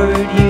offered you.